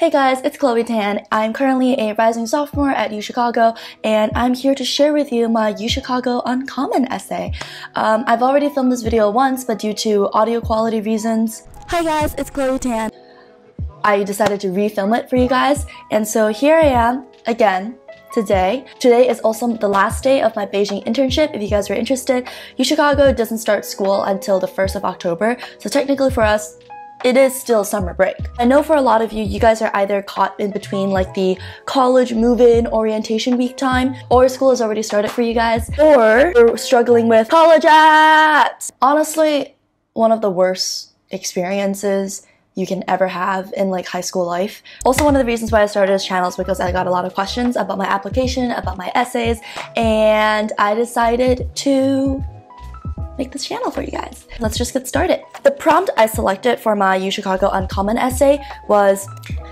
Hey guys, it's Chloe Tan. I'm currently a rising sophomore at UChicago, and I'm here to share with you my UChicago Uncommon essay. Um, I've already filmed this video once, but due to audio quality reasons, hi guys, it's Chloe Tan. I decided to refilm it for you guys, and so here I am again today. Today is also the last day of my Beijing internship. If you guys are interested, UChicago doesn't start school until the 1st of October, so technically for us, it is still summer break. I know for a lot of you, you guys are either caught in between like the college move-in orientation week time, or school has already started for you guys, or you're struggling with college apps. Honestly, one of the worst experiences you can ever have in like high school life. Also, one of the reasons why I started this channel is because I got a lot of questions about my application, about my essays, and I decided to make this channel for you guys. Let's just get started. The prompt I selected for my UChicago Uncommon essay was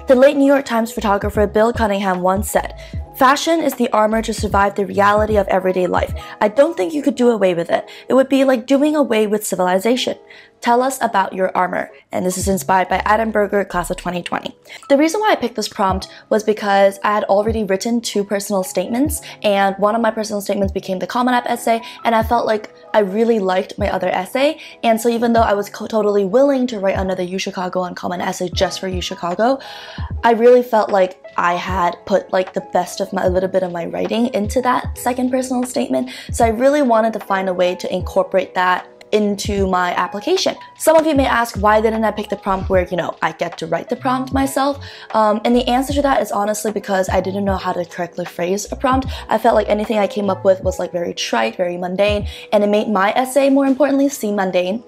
the late New York Times photographer Bill Cunningham once said, Fashion is the armor to survive the reality of everyday life. I don't think you could do away with it. It would be like doing away with civilization. Tell us about your armor. And this is inspired by Adam Berger, class of 2020. The reason why I picked this prompt was because I had already written two personal statements, and one of my personal statements became the Common App essay, and I felt like I really liked my other essay. And so even though I was totally willing to write another UChicago Uncommon essay just for UChicago, I really felt like I had put like the best of my a little bit of my writing into that second personal statement. So I really wanted to find a way to incorporate that into my application. Some of you may ask, why didn't I pick the prompt where, you know, I get to write the prompt myself? Um, and the answer to that is honestly because I didn't know how to correctly phrase a prompt. I felt like anything I came up with was like very trite, very mundane, and it made my essay, more importantly, seem mundane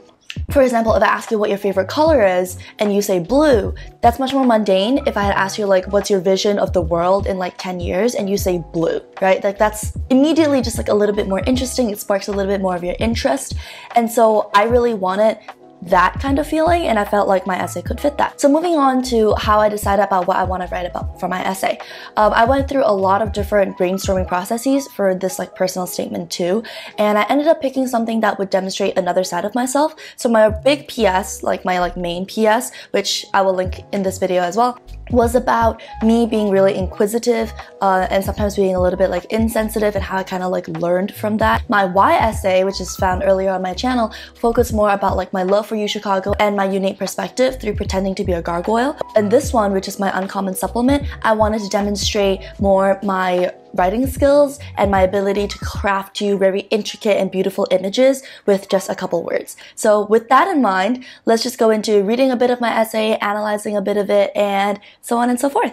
for example, if I ask you what your favorite color is and you say blue, that's much more mundane if I had asked you like what's your vision of the world in like 10 years and you say blue, right? Like that's immediately just like a little bit more interesting. It sparks a little bit more of your interest. And so I really wanted that kind of feeling and I felt like my essay could fit that. So moving on to how I decided about what I want to write about for my essay. Um, I went through a lot of different brainstorming processes for this like personal statement too and I ended up picking something that would demonstrate another side of myself. So my big PS, like my like main PS, which I will link in this video as well, was about me being really inquisitive uh, and sometimes being a little bit like insensitive and how I kind of like learned from that. My why essay, which is found earlier on my channel, focused more about like my love for UChicago and my unique perspective through pretending to be a gargoyle. And this one, which is my uncommon supplement, I wanted to demonstrate more my writing skills and my ability to craft you very intricate and beautiful images with just a couple words. So with that in mind, let's just go into reading a bit of my essay, analyzing a bit of it, and so on and so forth.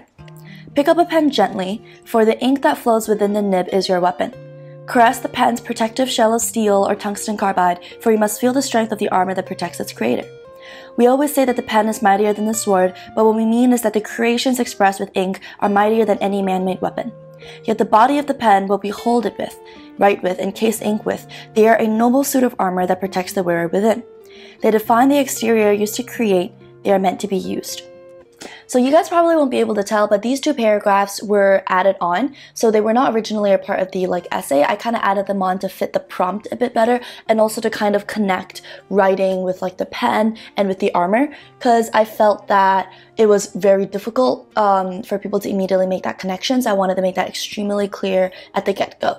Pick up a pen gently, for the ink that flows within the nib is your weapon. Caress the pen's protective shell of steel or tungsten carbide, for you must feel the strength of the armor that protects its creator. We always say that the pen is mightier than the sword, but what we mean is that the creations expressed with ink are mightier than any man-made weapon. Yet the body of the pen, will be hold it with, write with, and case ink with, they are a noble suit of armor that protects the wearer within. They define the exterior used to create, they are meant to be used. So you guys probably won't be able to tell, but these two paragraphs were added on. So they were not originally a part of the like essay. I kind of added them on to fit the prompt a bit better and also to kind of connect writing with like the pen and with the armor because I felt that it was very difficult um, for people to immediately make that connection. So I wanted to make that extremely clear at the get-go.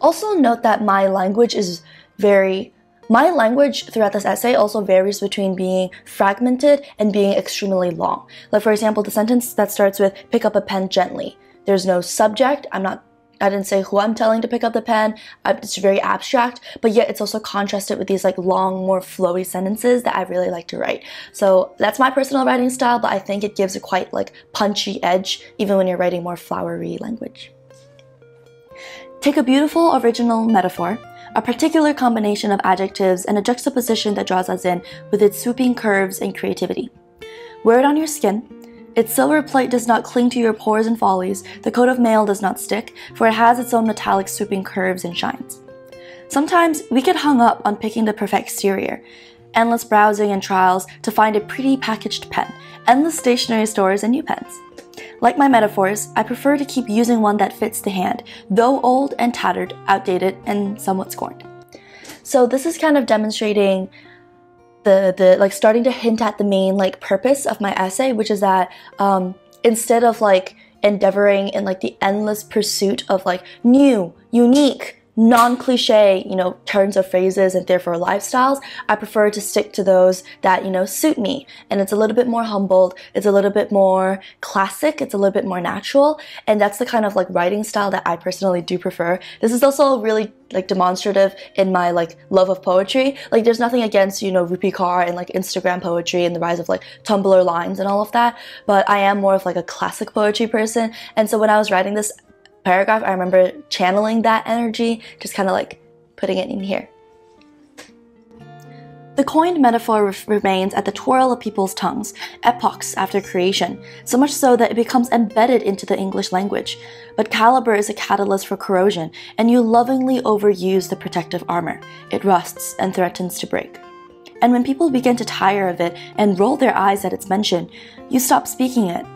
Also note that my language is very my language throughout this essay also varies between being fragmented and being extremely long. Like for example, the sentence that starts with pick up a pen gently. There's no subject. I'm not I didn't say who I'm telling to pick up the pen. It's very abstract, but yet it's also contrasted with these like long, more flowy sentences that I really like to write. So that's my personal writing style, but I think it gives a quite like punchy edge even when you're writing more flowery language. Take a beautiful original metaphor a particular combination of adjectives and a juxtaposition that draws us in with its swooping curves and creativity. Wear it on your skin. Its silver plate does not cling to your pores and follies, the coat of mail does not stick, for it has its own metallic swooping curves and shines. Sometimes we get hung up on picking the perfect exterior, endless browsing and trials to find a pretty packaged pen, endless stationery stores and new pens. Like my metaphors, I prefer to keep using one that fits the hand, though old and tattered, outdated, and somewhat scorned. So this is kind of demonstrating the, the like starting to hint at the main like purpose of my essay, which is that um, instead of like endeavoring in like the endless pursuit of like new, unique, non-cliche, you know, turns of phrases and therefore lifestyles, I prefer to stick to those that, you know, suit me. And it's a little bit more humbled, it's a little bit more classic, it's a little bit more natural, and that's the kind of like writing style that I personally do prefer. This is also really like demonstrative in my like love of poetry. Like there's nothing against, you know, Rupi Kaur and like Instagram poetry and the rise of like Tumblr lines and all of that, but I am more of like a classic poetry person. And so when I was writing this, paragraph, I remember channeling that energy, just kind of like putting it in here. The coined metaphor remains at the twirl of people's tongues, epochs after creation, so much so that it becomes embedded into the English language. But caliber is a catalyst for corrosion, and you lovingly overuse the protective armor. It rusts and threatens to break. And when people begin to tire of it and roll their eyes at its mention, you stop speaking it,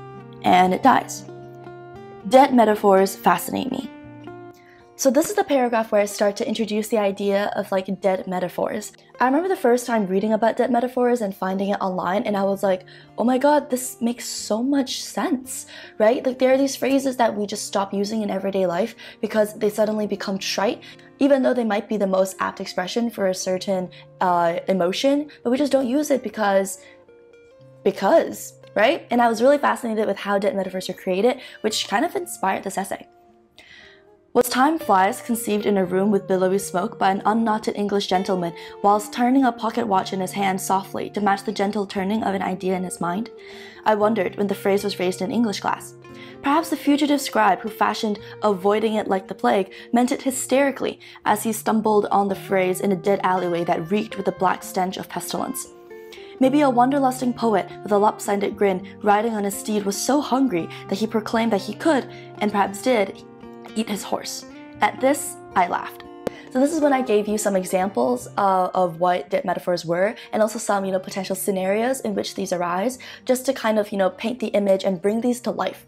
and it dies. Dead metaphors fascinate me. So this is the paragraph where I start to introduce the idea of like dead metaphors. I remember the first time reading about dead metaphors and finding it online and I was like, oh my god, this makes so much sense, right? Like there are these phrases that we just stop using in everyday life because they suddenly become trite, even though they might be the most apt expression for a certain uh, emotion, but we just don't use it because, because right? And I was really fascinated with how dead metaphors are created, which kind of inspired this essay. Was Time Flies conceived in a room with billowy smoke by an unknotted English gentleman whilst turning a pocket watch in his hand softly to match the gentle turning of an idea in his mind? I wondered when the phrase was raised in English class. Perhaps the fugitive scribe who fashioned avoiding it like the plague meant it hysterically as he stumbled on the phrase in a dead alleyway that reeked with the black stench of pestilence. Maybe a wanderlusting poet with a lopsided grin riding on his steed was so hungry that he proclaimed that he could, and perhaps did, eat his horse. At this, I laughed. So this is when I gave you some examples uh, of what dead metaphors were, and also some, you know, potential scenarios in which these arise, just to kind of, you know, paint the image and bring these to life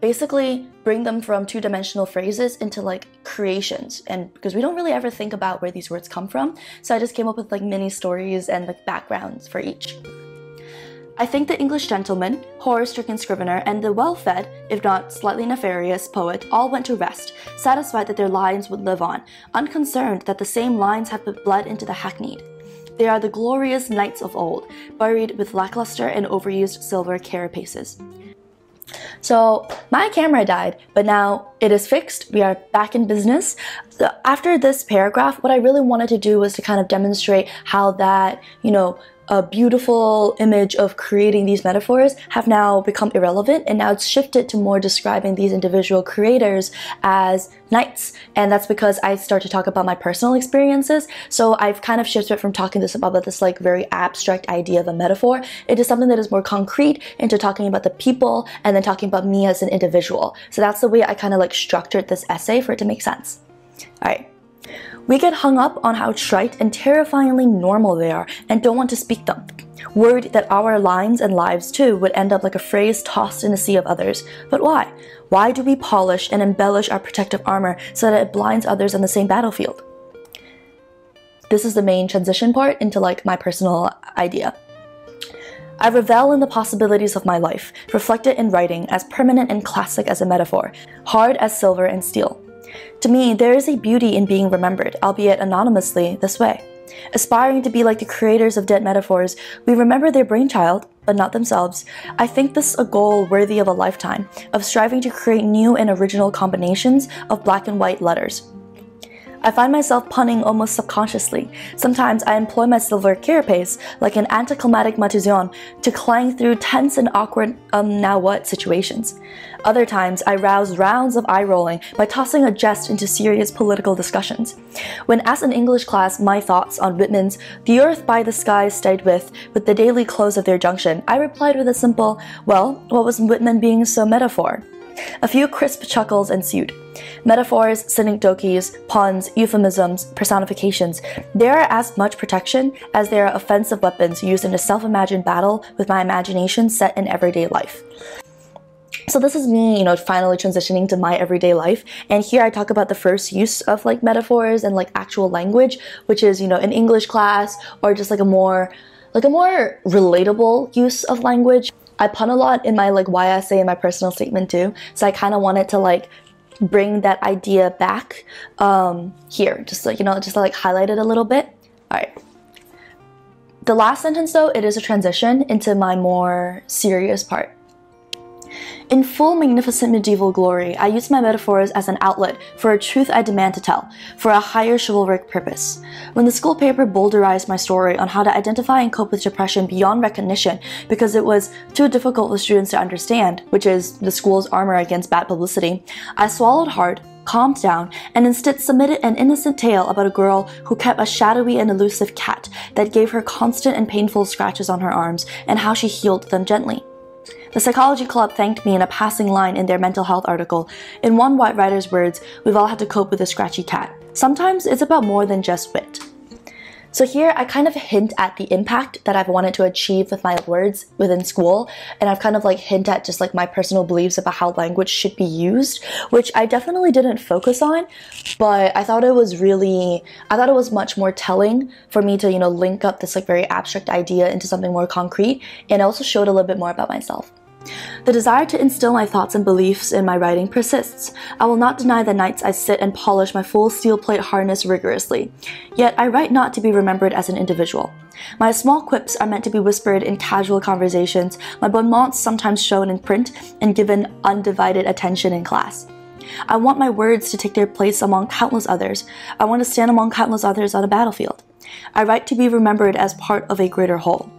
basically bring them from two-dimensional phrases into like creations and because we don't really ever think about where these words come from so i just came up with like mini stories and like backgrounds for each I think the English gentleman, horror stricken scrivener, and the well fed, if not slightly nefarious, poet all went to rest, satisfied that their lines would live on, unconcerned that the same lines have put blood into the hackneyed. They are the glorious knights of old, buried with lackluster and overused silver carapaces. So my camera died, but now it is fixed. We are back in business. So after this paragraph, what I really wanted to do was to kind of demonstrate how that, you know, a beautiful image of creating these metaphors have now become irrelevant and now it's shifted to more describing these individual creators as knights. And that's because I start to talk about my personal experiences. So I've kind of shifted from talking this about this like very abstract idea of a metaphor into something that is more concrete into talking about the people and then talking about me as an individual. So that's the way I kind of like structured this essay for it to make sense. All right we get hung up on how trite and terrifyingly normal they are and don't want to speak them. Worried that our lines and lives too would end up like a phrase tossed in a sea of others. But why? Why do we polish and embellish our protective armor so that it blinds others on the same battlefield? This is the main transition part into like my personal idea. I revel in the possibilities of my life, reflected in writing as permanent and classic as a metaphor, hard as silver and steel. To me, there is a beauty in being remembered, albeit anonymously, this way. Aspiring to be like the creators of dead metaphors, we remember their brainchild, but not themselves. I think this a goal worthy of a lifetime, of striving to create new and original combinations of black and white letters. I find myself punning almost subconsciously. Sometimes I employ my silver carapace, like an anticlimactic matusion, to clang through tense and awkward um now what situations. Other times I rouse rounds of eye rolling by tossing a jest into serious political discussions. When asked in English class my thoughts on Whitman's The Earth by the Sky stayed with, with the daily close of their junction, I replied with a simple, well, what was Whitman being so metaphor? A few crisp chuckles ensued. Metaphors, synecdoches, puns, euphemisms, personifications, they are as much protection as they are offensive weapons used in a self-imagined battle with my imagination set in everyday life. So this is me, you know, finally transitioning to my everyday life. And here I talk about the first use of like metaphors and like actual language, which is, you know, in English class or just like a more like a more relatable use of language I pun a lot in my like YSA and my personal statement too. So I kind of wanted to like bring that idea back um, here, just like, you know, just like highlight it a little bit. All right. The last sentence though, it is a transition into my more serious part. In full magnificent medieval glory, I use my metaphors as an outlet for a truth I demand to tell, for a higher chivalric purpose. When the school paper bowdlerized my story on how to identify and cope with depression beyond recognition because it was too difficult for students to understand, which is the school's armor against bad publicity, I swallowed hard, calmed down, and instead submitted an innocent tale about a girl who kept a shadowy and elusive cat that gave her constant and painful scratches on her arms and how she healed them gently. The Psychology Club thanked me in a passing line in their mental health article. In one white writer's words, we've all had to cope with a scratchy cat. Sometimes it's about more than just wit. So here I kind of hint at the impact that I've wanted to achieve with my words within school and I've kind of like hint at just like my personal beliefs about how language should be used, which I definitely didn't focus on, but I thought it was really I thought it was much more telling for me to, you know, link up this like very abstract idea into something more concrete and also showed a little bit more about myself. The desire to instill my thoughts and beliefs in my writing persists. I will not deny the nights I sit and polish my full steel plate harness rigorously. Yet I write not to be remembered as an individual. My small quips are meant to be whispered in casual conversations, my bon mots sometimes shown in print and given undivided attention in class. I want my words to take their place among countless others. I want to stand among countless others on a battlefield. I write to be remembered as part of a greater whole.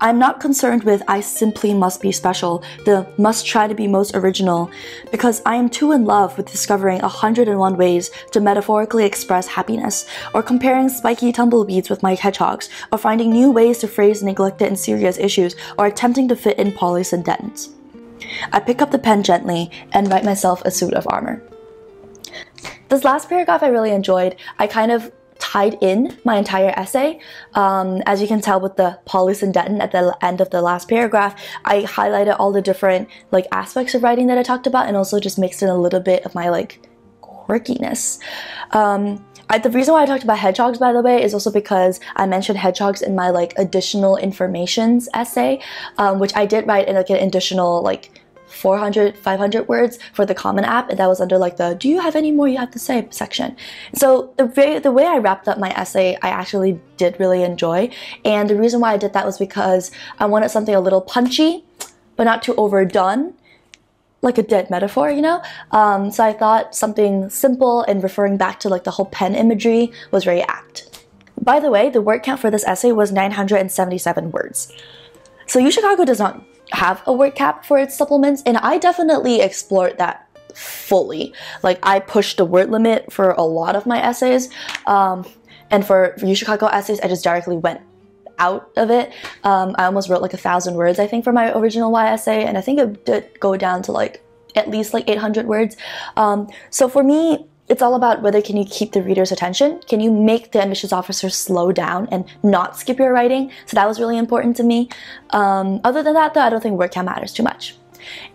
I'm not concerned with I simply must be special, the must try to be most original, because I am too in love with discovering 101 ways to metaphorically express happiness, or comparing spiky tumbleweeds with my hedgehogs, or finding new ways to phrase neglected and serious issues, or attempting to fit in polysyndetons. sentence. I pick up the pen gently and write myself a suit of armor. This last paragraph I really enjoyed. I kind of tied in my entire essay. Um, as you can tell with the polysyndeton at the end of the last paragraph, I highlighted all the different like aspects of writing that I talked about and also just mixed in a little bit of my like quirkiness. Um, I, the reason why I talked about hedgehogs, by the way, is also because I mentioned hedgehogs in my like additional informations essay, um, which I did write in like an additional like 400, 500 words for the Common App, and that was under like the "Do you have any more you have to say?" section. So the way the way I wrapped up my essay, I actually did really enjoy, and the reason why I did that was because I wanted something a little punchy, but not too overdone, like a dead metaphor, you know? Um, so I thought something simple and referring back to like the whole pen imagery was very apt. By the way, the word count for this essay was 977 words. So UChicago does not have a word cap for its supplements, and I definitely explored that fully. Like I pushed the word limit for a lot of my essays, um, and for, for essays, I just directly went out of it. Um, I almost wrote like a thousand words, I think, for my original Y essay, and I think it did go down to like at least like 800 words. Um, so for me, it's all about whether can you keep the reader's attention can you make the admissions officer slow down and not skip your writing so that was really important to me um, other than that though i don't think word count matters too much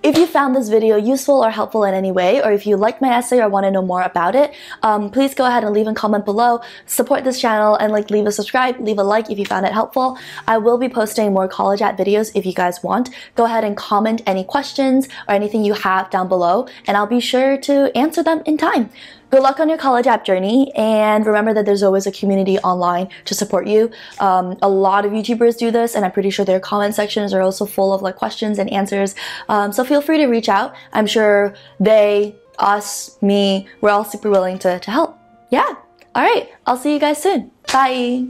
if you found this video useful or helpful in any way, or if you liked my essay or want to know more about it, um, please go ahead and leave a comment below, support this channel, and like leave a subscribe, leave a like if you found it helpful. I will be posting more college at videos if you guys want. Go ahead and comment any questions or anything you have down below, and I'll be sure to answer them in time. Good luck on your college app journey, and remember that there's always a community online to support you. Um, a lot of YouTubers do this, and I'm pretty sure their comment sections are also full of like questions and answers. Um, so feel free to reach out. I'm sure they, us, me, we're all super willing to, to help. Yeah. All right. I'll see you guys soon. Bye.